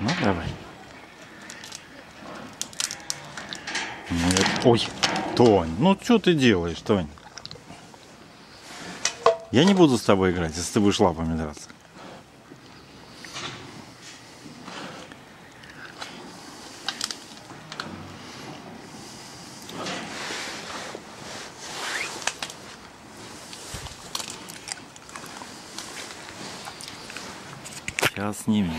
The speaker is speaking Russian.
Ну, давай. Ну, это- Ой, Тонь, ну что ты делаешь, Тонь? Я не буду с тобой играть, если ты будешь лапами драться. Сейчас снимем.